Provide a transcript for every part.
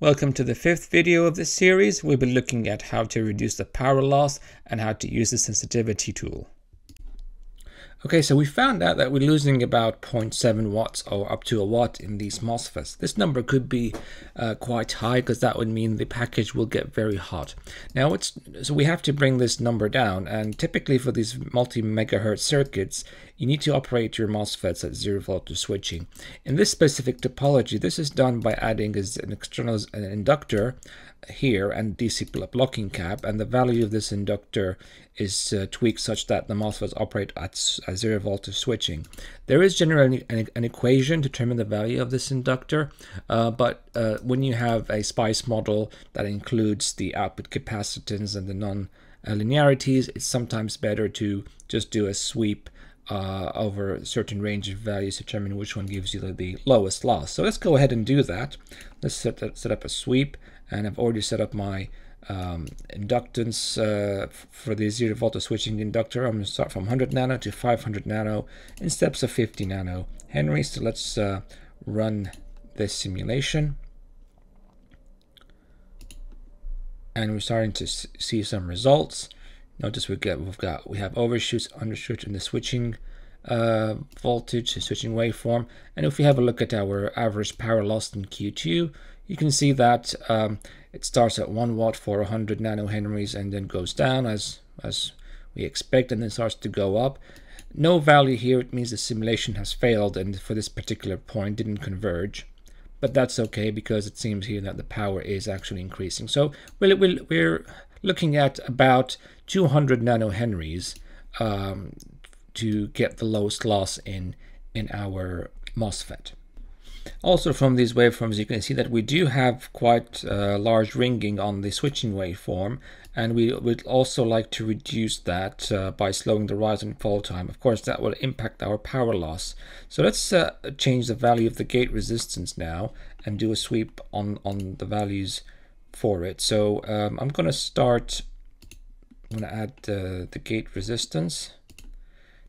Welcome to the fifth video of this series. We'll be looking at how to reduce the power loss and how to use the sensitivity tool. Okay, so we found out that we're losing about 0.7 watts or up to a watt in these MOSFETs. This number could be uh, quite high because that would mean the package will get very hot. Now, it's, so we have to bring this number down, and typically for these multi-megahertz circuits, you need to operate your MOSFETs at zero voltage switching. In this specific topology, this is done by adding an external an inductor here and DC blocking cap and the value of this inductor is uh, tweaked such that the MOSFETs operate at, at zero voltage switching. There is generally an, an, equation to determine the value of this inductor, uh, but uh, when you have a SPICE model that includes the output capacitance and the non-linearities, it's sometimes better to just do a sweep uh, over a certain range of values to determine which one gives you the, the lowest loss. So let's go ahead and do that. Let's set, set up a sweep and I've already set up my um, inductance uh, for the zero voltage switching inductor. I'm going to start from 100 nano to 500 nano in steps of 50 nano Henry. So let's uh, run this simulation. And we're starting to see some results. Notice we get we've got we have overshoots, undershoots in the switching uh, voltage, the switching waveform. And if we have a look at our average power loss in Q2, you can see that um, it starts at 1 watt for 100 nanohenries and then goes down as, as we expect and then starts to go up. No value here, it means the simulation has failed and for this particular point didn't converge. But that's okay because it seems here that the power is actually increasing. So we'll, we'll, we're looking at about 200 nanohenries um, to get the lowest loss in, in our MOSFET. Also from these waveforms you can see that we do have quite uh, large ringing on the switching waveform and we would also like to reduce that uh, by slowing the rise and fall time. Of course that will impact our power loss. So let's uh, change the value of the gate resistance now and do a sweep on, on the values for it. So um, I'm going to start, I'm going to add the gate resistance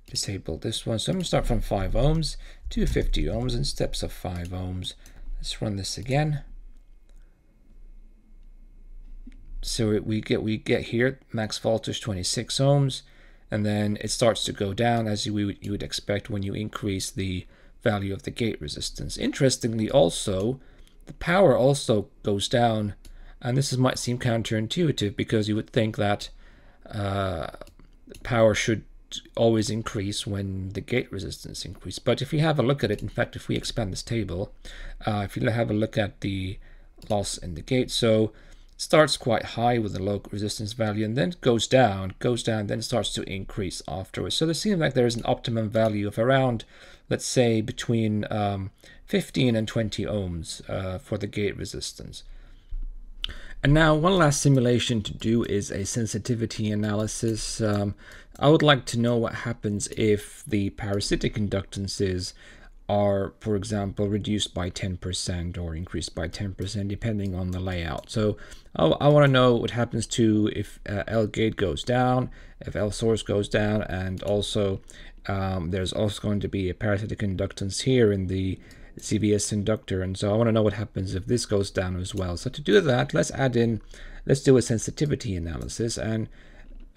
disable this one. So I'm going to start from 5 ohms to 50 ohms in steps of 5 ohms. Let's run this again. So we get we get here max voltage 26 ohms, and then it starts to go down as you would, you would expect when you increase the value of the gate resistance. Interestingly, also the power also goes down, and this is, might seem counterintuitive because you would think that uh, power should always increase when the gate resistance increase. But if you have a look at it, in fact, if we expand this table, uh, if you have a look at the loss in the gate, so it starts quite high with a low resistance value and then goes down, goes down, then starts to increase afterwards. So it seems like there is an optimum value of around, let's say, between um, 15 and 20 ohms uh, for the gate resistance. And now one last simulation to do is a sensitivity analysis. Um, I would like to know what happens if the parasitic inductances are, for example, reduced by 10% or increased by 10% depending on the layout. So I, I want to know what happens to if uh, L gate goes down, if L source goes down, and also um, there's also going to be a parasitic inductance here in the ZVS inductor. And so I want to know what happens if this goes down as well. So to do that, let's add in, let's do a sensitivity analysis and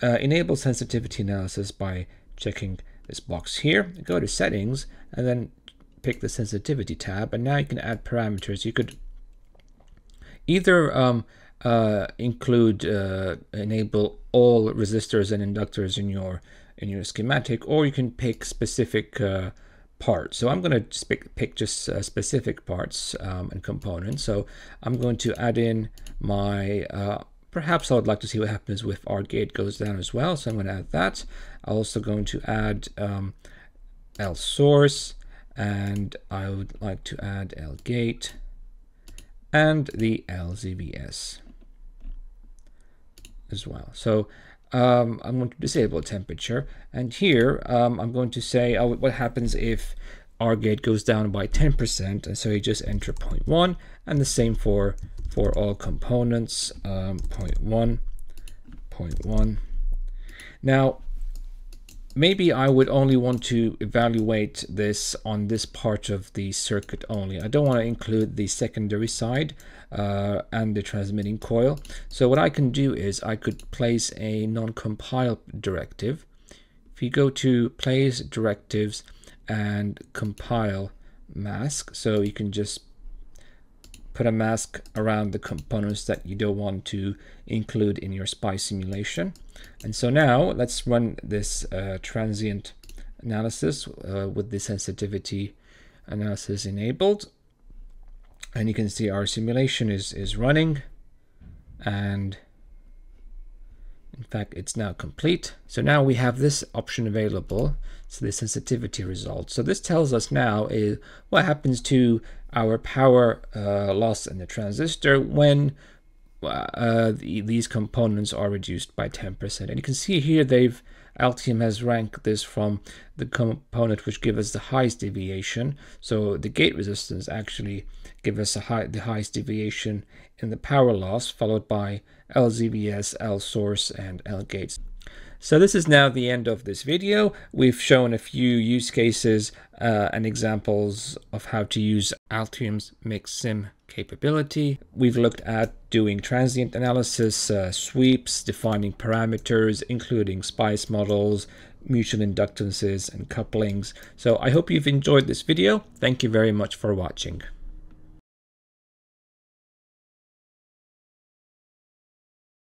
uh, enable sensitivity analysis by checking this box here. Go to settings and then pick the sensitivity tab. And now you can add parameters. You could either um, uh, include, uh, enable all resistors and inductors in your in your schematic, or you can pick specific uh, parts. So I'm going to pick, just uh, specific parts um, and components. So I'm going to add in my, uh, perhaps I would like to see what happens if R gate goes down as well. So I'm going to add that. I'm also going to add um, L source and I would like to add L gate and the LZVS as well. So um, I'm going to disable temperature. And here um, I'm going to say oh, what happens if R gate goes down by 10%. And so you just enter 0.1 and the same for, for all components, um, 0.1, 0.1. Now, maybe I would only want to evaluate this on this part of the circuit only. I don't want to include the secondary side uh, and the transmitting coil. So what I can do is I could place a non-compile directive. If you go to place directives and compile mask, so you can just put a mask around the components that you don't want to include in your SPICE simulation. And so now let's run this uh, transient analysis uh, with the sensitivity analysis enabled. And you can see our simulation is, is running and in fact, it's now complete. So now we have this option available. So the sensitivity results. So this tells us now is what happens to our power uh, loss in the transistor when uh, the, these components are reduced by 10%. And you can see here they've Altium has ranked this from the component which gives us the highest deviation. So the gate resistance actually gives us high, the highest deviation in the power loss, followed by LZVS, L source, and L gates. So this is now the end of this video. We've shown a few use cases uh, and examples of how to use Altium's MixSim capability. We've looked at doing transient analysis, uh, sweeps, defining parameters, including SPICE models, mutual inductances, and couplings. So I hope you've enjoyed this video. Thank you very much for watching.